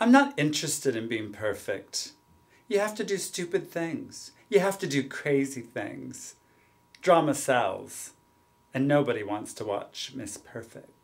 I'm not interested in being perfect. You have to do stupid things. You have to do crazy things. Drama sells, and nobody wants to watch Miss Perfect.